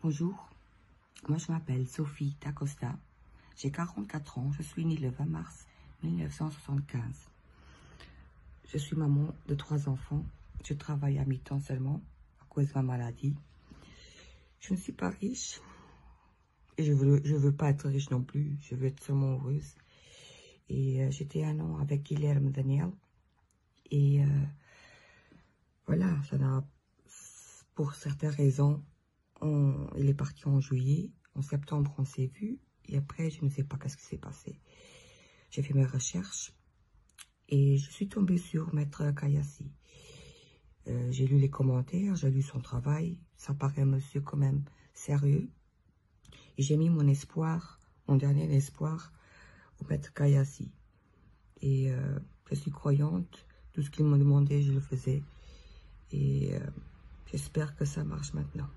Bonjour, moi je m'appelle Sophie Tacosta, j'ai 44 ans, je suis née le 20 mars 1975. Je suis maman de trois enfants, je travaille à mi-temps seulement à cause de ma maladie. Je ne suis pas riche. Et je je veux pas être riche non plus, je veux être seulement heureuse. Et euh, j'étais un an avec Guilherme Daniel. Et euh, voilà, ça n'a, pour certaines raisons, il est parti en juillet. En septembre, on s'est vu. Et après, je ne sais pas qu'est-ce qui s'est passé. J'ai fait mes recherches. Et je suis tombée sur Maître Kayassi. Euh, j'ai lu les commentaires, j'ai lu son travail. Ça paraît un monsieur quand même sérieux. J'ai mis mon espoir, mon dernier espoir, au Maître Kayassi. Et euh, je suis croyante. Tout ce qu'il m'a demandé, je le faisais. Et euh, j'espère que ça marche maintenant.